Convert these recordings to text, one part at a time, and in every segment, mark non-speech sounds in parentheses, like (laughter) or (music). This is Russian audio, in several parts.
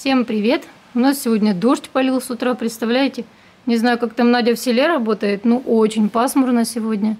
Всем привет! У нас сегодня дождь полил с утра, представляете? Не знаю, как там Надя в селе работает, но очень пасмурно сегодня.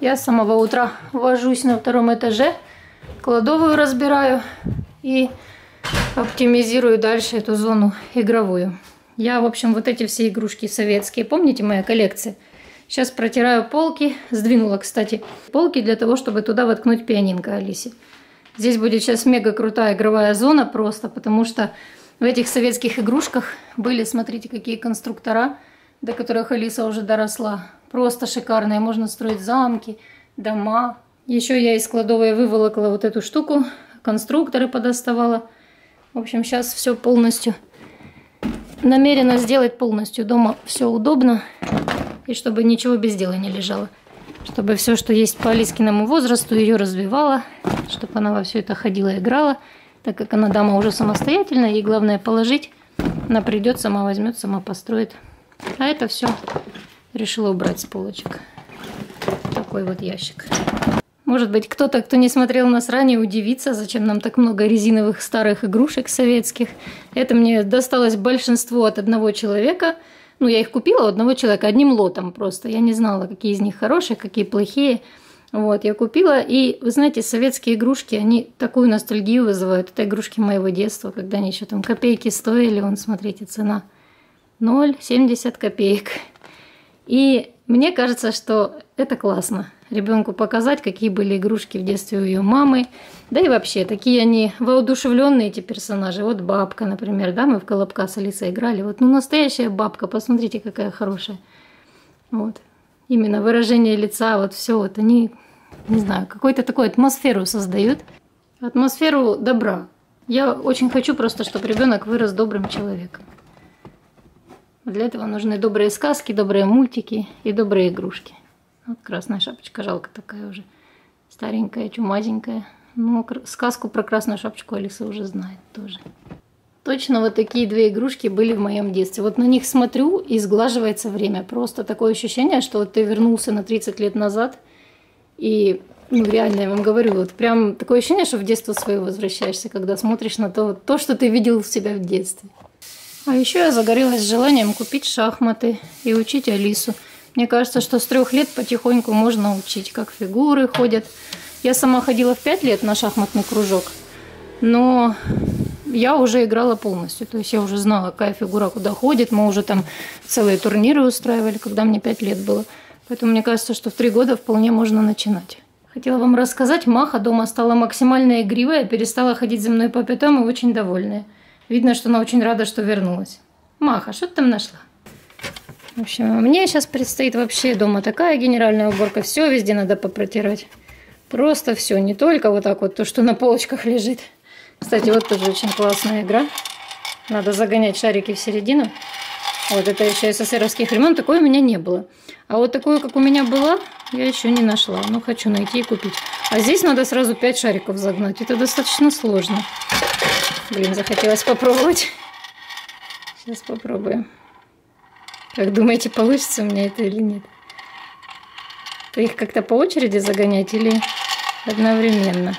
Я с самого утра вожусь на втором этаже, кладовую разбираю и оптимизирую дальше эту зону игровую. Я, в общем, вот эти все игрушки советские, помните моя коллекция? Сейчас протираю полки, сдвинула, кстати, полки для того, чтобы туда воткнуть пианинка Алисе. Здесь будет сейчас мега крутая игровая зона просто, потому что в этих советских игрушках были, смотрите, какие конструктора, до которых Алиса уже доросла. Просто шикарные, можно строить замки, дома. Еще я из кладовой выволокла вот эту штуку, конструкторы подоставала. В общем, сейчас все полностью намерена сделать полностью. Дома все удобно, и чтобы ничего без дела не лежало чтобы все, что есть по Алискиному возрасту, ее развивала, чтобы она во все это ходила, играла, так как она дама уже самостоятельная, ей главное положить, она придет, сама возьмет, сама построит. А это все решила убрать с полочек. Такой вот ящик. Может быть, кто-то, кто не смотрел нас ранее, удивится, зачем нам так много резиновых старых игрушек советских. Это мне досталось большинство от одного человека – ну, я их купила у одного человека, одним лотом просто. Я не знала, какие из них хорошие, какие плохие. Вот, я купила, и, вы знаете, советские игрушки, они такую ностальгию вызывают. Это игрушки моего детства, когда они еще там копейки стоили. Вон, смотрите, цена 0,70 копеек. И мне кажется, что это классно. Ребенку показать, какие были игрушки в детстве у ее мамы. Да и вообще, такие они воодушевленные эти персонажи. Вот бабка, например, да, мы в Колобка с Алисой играли. Вот, ну, настоящая бабка, посмотрите, какая хорошая. Вот. Именно выражение лица, вот все, вот они, не знаю, какую-то такую атмосферу создают. Атмосферу добра. Я очень хочу просто, чтобы ребенок вырос добрым человеком. Для этого нужны добрые сказки, добрые мультики и добрые игрушки. Вот красная шапочка, жалко такая уже. Старенькая, чумазенькая. Ну, сказку про красную шапочку Алиса уже знает тоже. Точно вот такие две игрушки были в моем детстве. Вот на них смотрю и сглаживается время. Просто такое ощущение, что вот ты вернулся на 30 лет назад. И ну, реально, я вам говорю, вот прям такое ощущение, что в детство свое возвращаешься, когда смотришь на то, то, что ты видел в себя в детстве. А еще я загорелась желанием купить шахматы и учить Алису. Мне кажется, что с трех лет потихоньку можно учить, как фигуры ходят. Я сама ходила в пять лет на шахматный кружок, но я уже играла полностью. То есть я уже знала, какая фигура куда ходит. Мы уже там целые турниры устраивали, когда мне пять лет было. Поэтому мне кажется, что в три года вполне можно начинать. Хотела вам рассказать, Маха дома стала максимально игривая, перестала ходить за мной по пятам и очень довольная. Видно, что она очень рада, что вернулась. Маха, что ты там нашла? В общем, мне сейчас предстоит вообще дома такая генеральная уборка. Все везде надо попротирать. Просто все, не только вот так вот то, что на полочках лежит. Кстати, вот тоже очень классная игра. Надо загонять шарики в середину. Вот это еще СССРовских времен. Такой у меня не было. А вот такую, как у меня была, я еще не нашла. Но хочу найти и купить. А здесь надо сразу 5 шариков загнать. Это достаточно сложно. Блин, захотелось попробовать. Сейчас попробуем. Как думаете, получится у меня это или нет? То их как-то по очереди загонять или одновременно?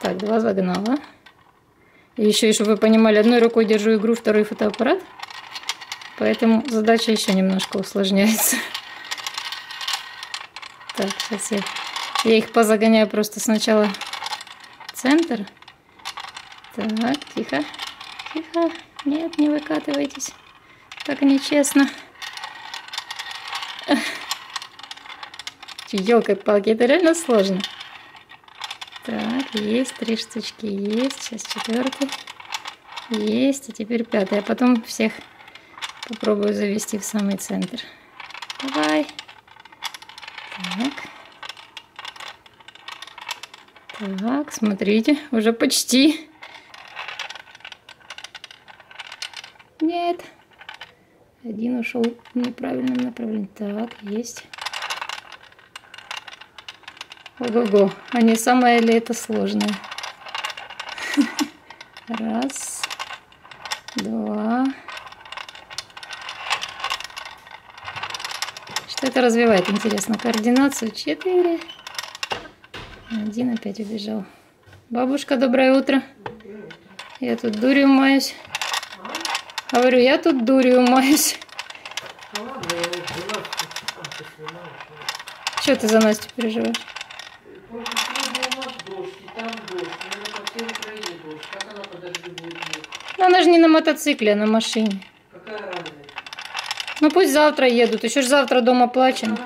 Так, два загнала. И еще, чтобы вы понимали, одной рукой держу игру, второй фотоаппарат. Поэтому задача еще немножко усложняется. Так, сейчас я, я их позагоняю просто сначала центр. Так, тихо. Тихо. Нет, не выкатывайтесь. Так нечестно. Елкой-палки, это реально сложно. Так, есть три штучки, есть. Сейчас четвертый. Есть, и теперь пятый. А потом всех попробую завести в самый центр. Давай. Так. Так, смотрите, уже почти. Нет. Один ушел в неправильном направлении. Так, есть. Ого-го, а не самое ли это сложное? (laughs) Раз, два. Это развивает, интересно? Координацию четыре. Один опять убежал. Бабушка, доброе утро. Я тут дурью маюсь. Говорю, я тут дурью маюсь. Что ты за Настю переживаешь? Она же не на мотоцикле, а на машине. Ну пусть завтра едут, еще ж завтра дома плачем. Же.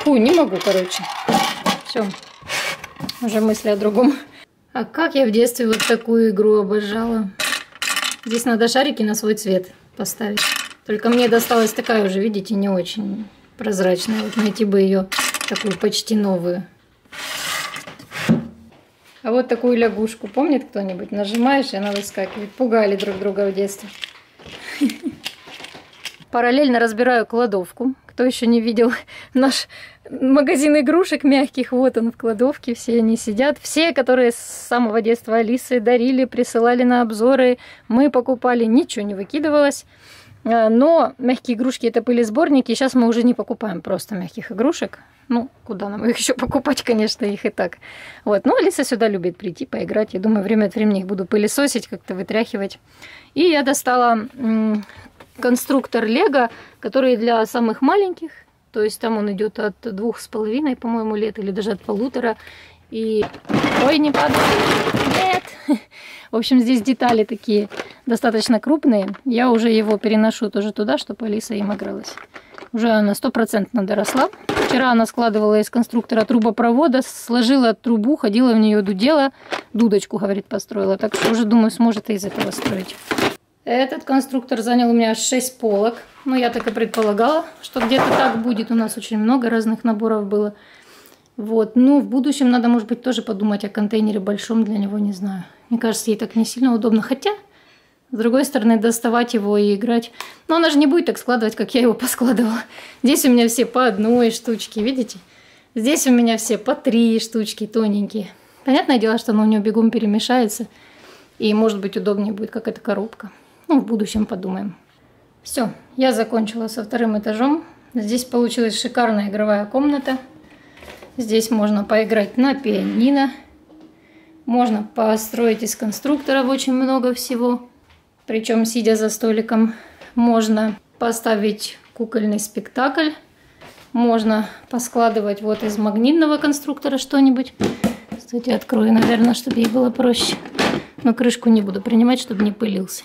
Фу, не могу, короче. Все. Уже мысли о другом. А как я в детстве вот такую игру обожала. Здесь надо шарики на свой цвет поставить. Только мне досталась такая уже, видите, не очень прозрачная. Вот найти бы ее такую почти новую. А вот такую лягушку, помнит кто-нибудь? Нажимаешь, и она выскакивает. Пугали друг друга в детстве. Параллельно разбираю кладовку. Кто еще не видел наш магазин игрушек мягких, вот он в кладовке, все они сидят. Все, которые с самого детства Алисы дарили, присылали на обзоры, мы покупали, ничего не выкидывалось. А, Но мягкие игрушки это были сборники, сейчас мы уже не покупаем просто мягких игрушек. Ну, куда нам их (laughs) еще покупать, конечно, их и так. Вот, но Алиса сюда любит прийти, поиграть. Я думаю, время от времени их буду пылесосить, как-то вытряхивать. И я достала конструктор Лего, который для самых маленьких. То есть там он идет от двух с половиной, по-моему, лет, или даже от полутора. И... Ой, не падай. Нет. (laughs) В общем, здесь детали такие достаточно крупные. Я уже его переношу тоже туда, чтобы Алиса им игралась. Уже она стопроцентно доросла. Вчера она складывала из конструктора трубопровода, сложила трубу, ходила в нее дудела, дудочку, говорит, построила. Так что уже, думаю, сможет и из этого строить. Этот конструктор занял у меня 6 полок. Ну, я так и предполагала, что где-то так будет. У нас очень много разных наборов было. Вот. Ну, в будущем надо, может быть, тоже подумать о контейнере большом для него, не знаю. Мне кажется, ей так не сильно удобно. Хотя, с другой стороны, доставать его и играть. Но она же не будет так складывать, как я его (laughs) поскладывала. Здесь у меня все по одной штучке, видите? Здесь у меня все по три штучки тоненькие. Понятное дело, что оно у нее бегом перемешается. И, может быть, удобнее будет какая-то коробка. Ну, в будущем подумаем. Все, я закончила со вторым этажом. Здесь получилась шикарная игровая комната. Здесь можно поиграть на пианино. Можно построить из конструкторов очень много всего. Причем, сидя за столиком, можно поставить кукольный спектакль. Можно поскладывать вот из магнитного конструктора что-нибудь. Кстати, открою, наверное, чтобы ей было проще. Но крышку не буду принимать, чтобы не пылился.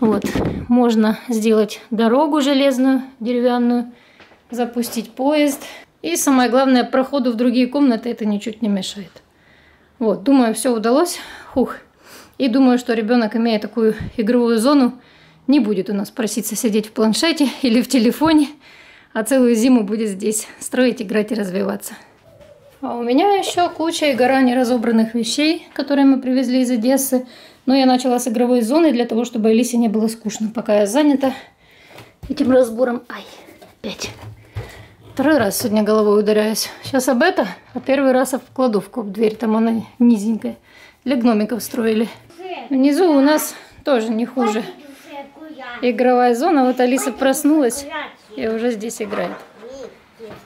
Вот. Можно сделать дорогу железную, деревянную, запустить поезд. И самое главное, проходу в другие комнаты это ничуть не мешает. Вот, думаю, все удалось. Хух. И думаю, что ребенок, имея такую игровую зону, не будет у нас проситься сидеть в планшете или в телефоне, а целую зиму будет здесь строить, играть и развиваться. А у меня еще куча и гора неразобранных вещей, которые мы привезли из Одессы. Но я начала с игровой зоны для того, чтобы Алисе не было скучно, пока я занята этим разбором. Ай, опять. Второй раз сегодня головой ударяюсь. Сейчас об это, а первый раз об кладовку, об дверь. Там она низенькая. Для гномиков строили. Внизу у нас тоже не хуже. Игровая зона. Вот Алиса проснулась и уже здесь играет.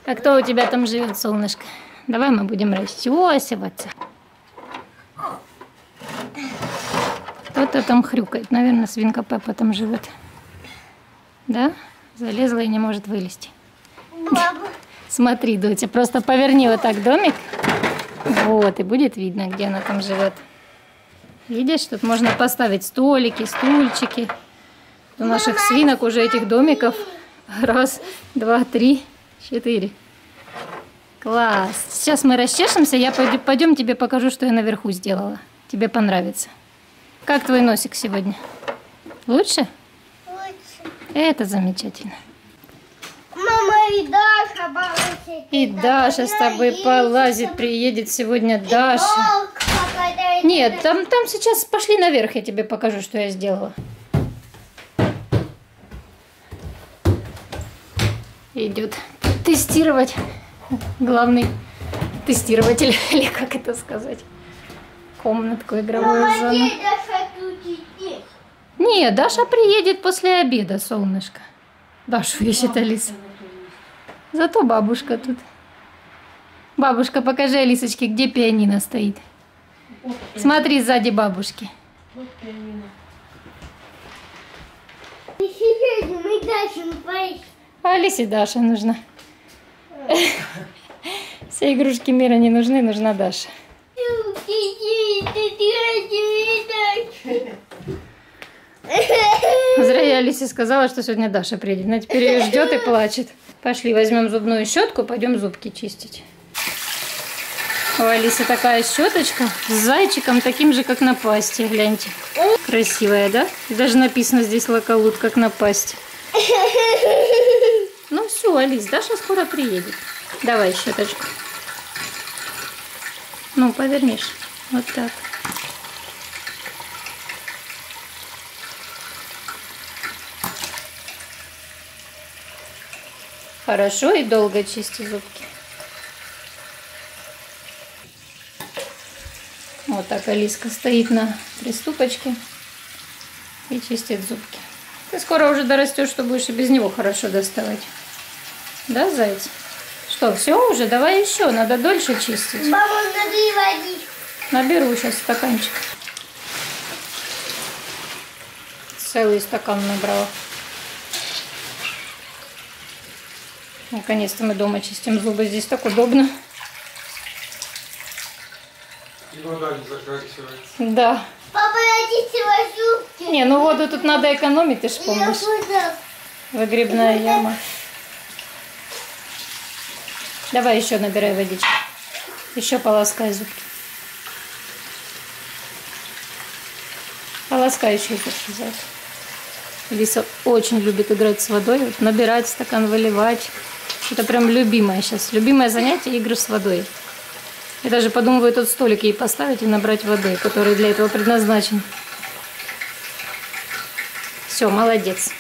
А кто у тебя там живет, солнышко? Давай мы будем расчесываться. Кто-то там хрюкает. Наверное, свинка Пеппа там живет. Да? Залезла и не может вылезти. Смотри, Дотя, просто поверни вот так домик. Вот, и будет видно, где она там живет. Видишь, тут можно поставить столики, стульчики. У наших свинок уже этих домиков раз, два, три, четыре. Класс. Сейчас мы расчешемся, я пойдем тебе покажу, что я наверху сделала. Тебе понравится. Как твой носик сегодня? Лучше? Лучше. Это замечательно. И Даша. И Даша с тобой полазит, приедет сегодня Даша. Нет, там, там сейчас пошли наверх, я тебе покажу, что я сделала. Идет тестировать главный тестирователь, (laughs) или как это сказать, комнатку игровую Мама, зону. Даша? Нет, Даша приедет после обеда, солнышко. Дашу ищет Алиса. Зато бабушка тут. Бабушка, покажи Алисочке, где пианино стоит. Смотри сзади бабушки. Вот пианино. А Алисе Даша нужна. Все игрушки мира не нужны, нужна Даша. Алисе сказала, что сегодня Даша приедет. Она теперь ее ждет и плачет. Пошли, возьмем зубную щетку, пойдем зубки чистить. У Алисы такая щеточка с зайчиком, таким же, как на пасте. Гляньте. Красивая, да? Даже написано здесь лаколут, как на пасте. Ну все, Алис, Даша скоро приедет. Давай щеточку. Ну, повернешь. Вот так. Хорошо и долго чисти зубки. Вот так Алиска стоит на приступочке и чистит зубки. Ты скоро уже дорастешь, что будешь и без него хорошо доставать. Да, заяц? Что, все уже? Давай еще, надо дольше чистить. Мама, надо и водить. Наберу сейчас стаканчик. Целый стакан набрала. Наконец-то мы дома чистим зубы. Здесь так удобно. И вода не заканчивается. Да. Папа, найдите свои зубки. Не, ну воду тут надо экономить, ты ж помнишь. Выгребная яма. Давай еще набирай водички. Еще полоскай зубки. Полоскай еще зубки. Лиса очень любит играть с водой. Вот набирать стакан, выливать. Это прям любимое сейчас. Любимое занятие игры с водой. Я даже подумываю тот столик ей поставить и набрать воды, который для этого предназначен. Все, молодец.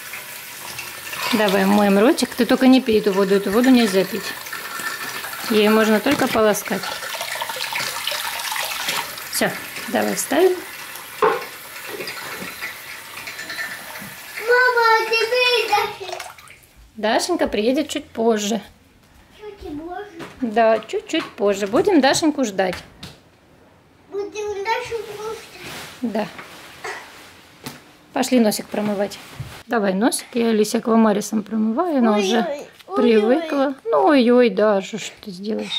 Давай моем ротик. Ты только не пей эту воду. Эту воду нельзя пить. Ей можно только полоскать. Все, давай ставим. Мама, теперь дальше. Дашенька приедет чуть позже. Чуть. Да, чуть-чуть позже. Будем Дашеньку ждать. Будем дальше просто. Да. Пошли носик промывать. Давай носик. Я Алисе аквамарисом промываю. Она уже Ой-ой, ой-ой. привыкла. Ну, ой-ой, Даша, что ты сделаешь?